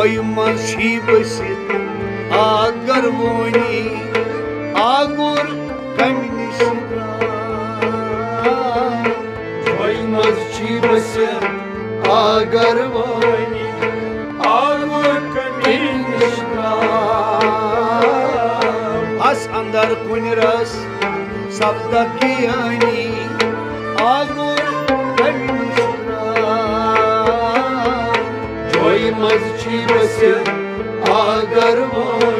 کوی مشی بسیت آگر وونی آگر کمی نشدران کوی مشی بسیت آگر وونی آگر کمی نشدران از اندر کنی راست سبدا کیانی آگر मस्जिद से आगर माए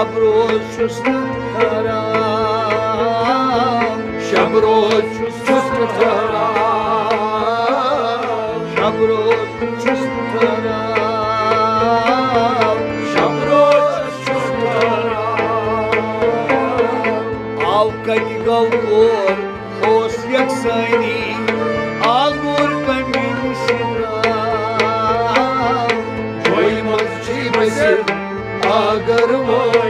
Şabro şusna tara Şabroz suskutara Şabro şusna tara Şabroz suskutara Avkati galkor os yaksani agur kamin sidra Doymaz çiğmesi agar vani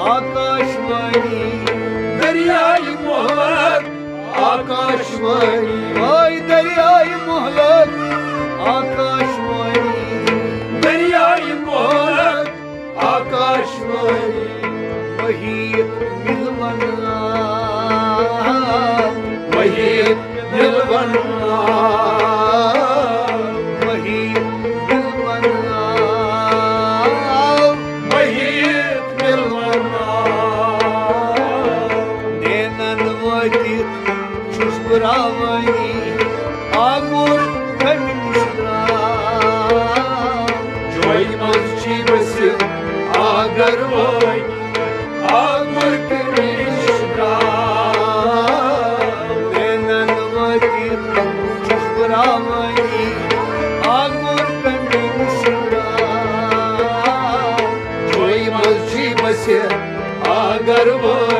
Akashwani Dariyai Mohalak Akashwani Ay Dariyai Mohalak Akashwani Dariyai Mohalak Akashwani Mahit Milvanna Mahit Agur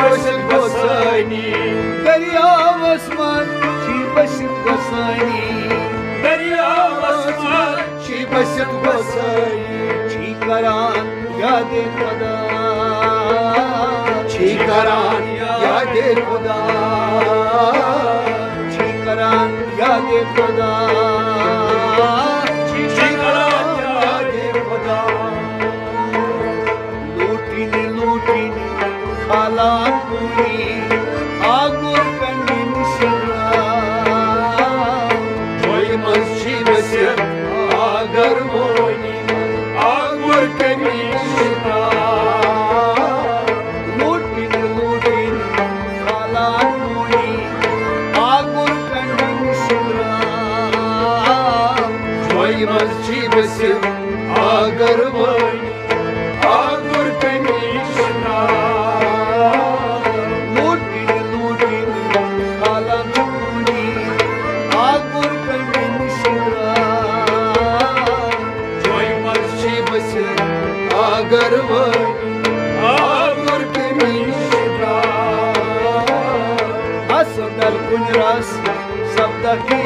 गो साई چی गो साई दरियाव शिव शिकरान यादि पदान यादि पीकरान यादि خدا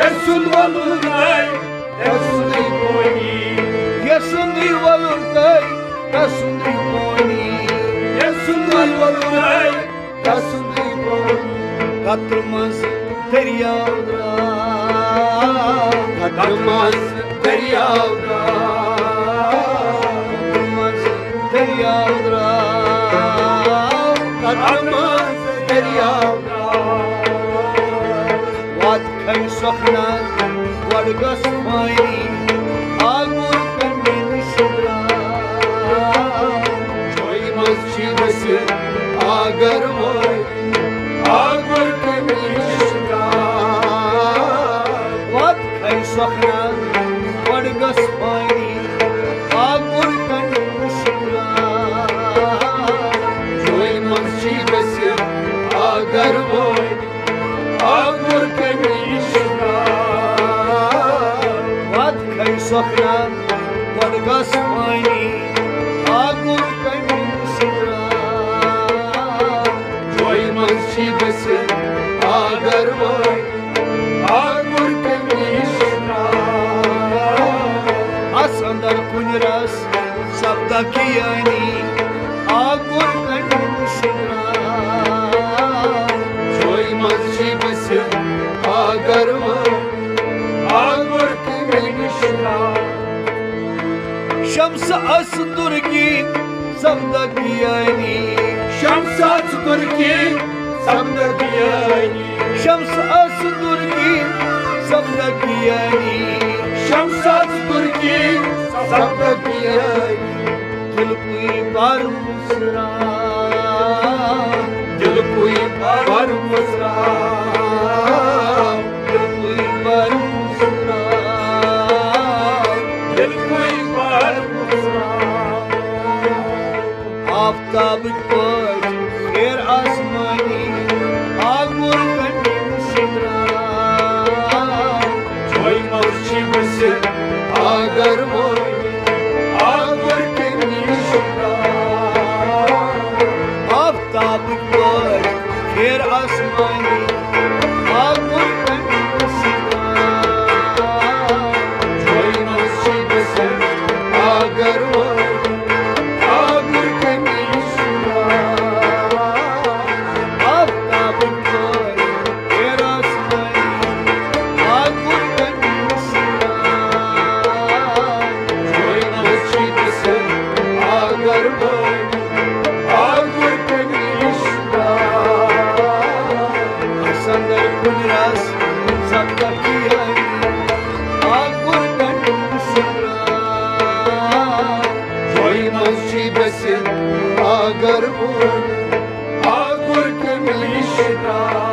Yesun valurtai, yasuni koni. Yasuni valurtai, yasuni koni. Yesun valurtai, yasuni koni. Katrmas deryavda, katrmas deryavda. Katrmas deryavda, katrmas deryavda. Soknar, Vargas Mainin, Almur Kannin Joy Masjidasir, Agarma. Şamsa asındır ki samda giyani Şamsa asındır ki samda giyani Şamsa asındır ki samda giyani Şamsa asındır ki samda giyani var mısra Jalpui var mısra Jalpui var mısra Jalpui var koy her asmani Ağmur kandim sidra Çoy mavşi mısır ağar mı Ağır bu, ağır kemil işler.